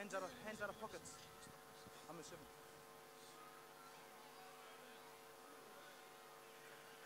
Hands out of, hands out of pockets. I'm a seven.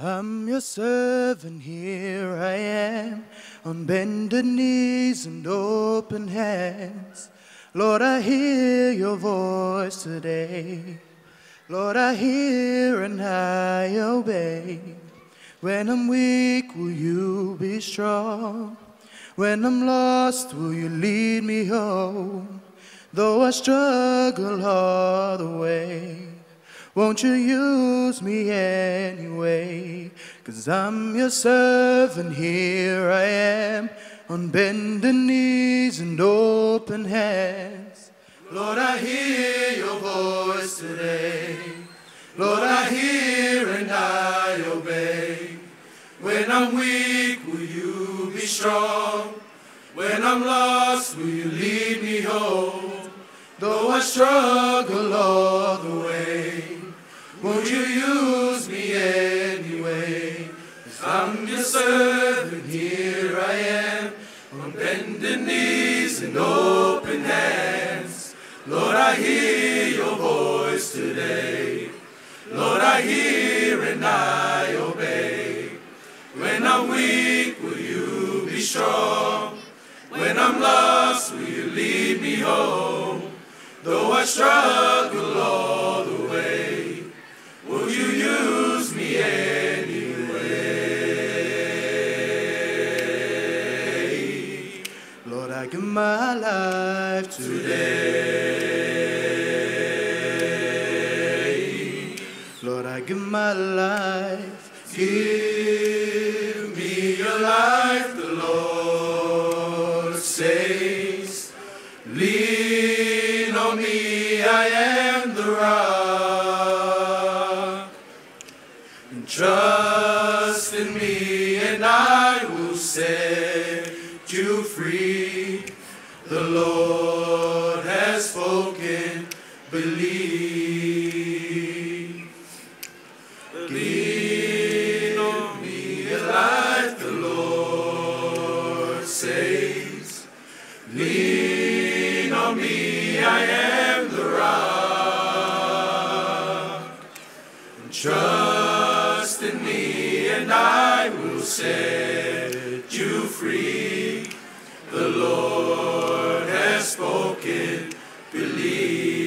I'm your servant, here I am, on bended knees and open hands. Lord, I hear your voice today. Lord, I hear and I obey. When I'm weak, will you be strong? When I'm lost, will you lead me home? Though I struggle all the way. Won't you use me anyway? Cause I'm your servant, here I am, on bended knees and open hands. Lord, I hear your voice today. Lord, I hear and I obey. When I'm weak, will you be strong? When I'm lost, struggle all the way. Won't you use me anyway? Cause I'm your servant, here I am, on bended knees and open hands. Lord, I hear your voice today. Lord, I hear and I obey. When I'm weak, will you be strong? When I'm lost, will you lead me home? Struggle all the way. Will you use me anyway? Lord, I give my life today. Lord, I give my life. Give trust in me, and I will set you free. The Lord has spoken, believe. Lean on me, a life the Lord says. Lean on me, I am in me, and I will set you free. The Lord has spoken, believe.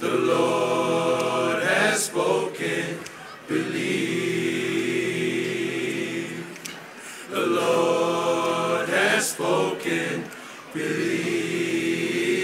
The Lord has spoken, believe. The Lord has spoken, believe.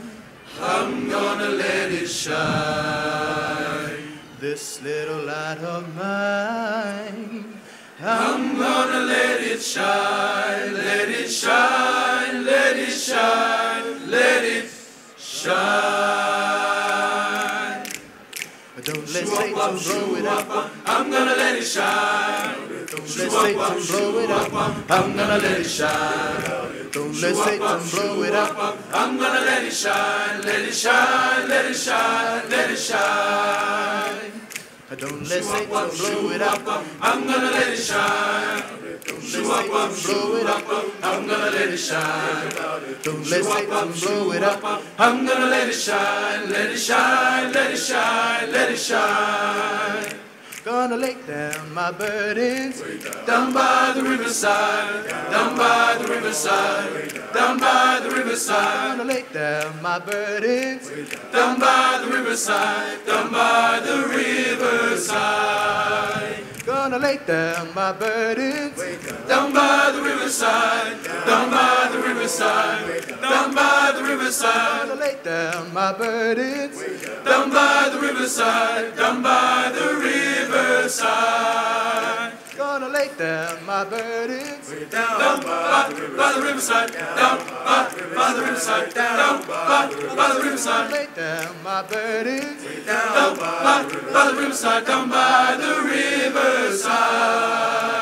gonna let it shine. This little light of mine, I'm gonna let it shine, let it shine, let it shine, let it shine. Don't let Satan blow it up. I'm gonna let it shine. Don't let Satan blow it up. I'm gonna let it shine. Don't let Satan blow it up. I'm gonna let it shine, let it shine, let it shine, let it shine. Don't let Satan blow it up. I'm gonna let it shine. Don't let Satan blow it up. I'm gonna let it shine. Don't let Satan blow it up. I'm gonna let it shine, let it shine, let it shine, let it shine. Gonna lay down my burdens down by the riverside, down by the riverside, down by the riverside. Gonna lay down my burdens down by the riverside, down by the riverside. Gonna lay down my burdens. Down by the riverside, down by the riverside, down by the riverside, Gonna lay down my burdens. down by the riverside, down by the riverside. Gonna lay down my burdens. Down by, by the riverside, down by, by the riverside, down by, by the riverside, Lay down my burdens. down by, by the riverside, down by the riverside.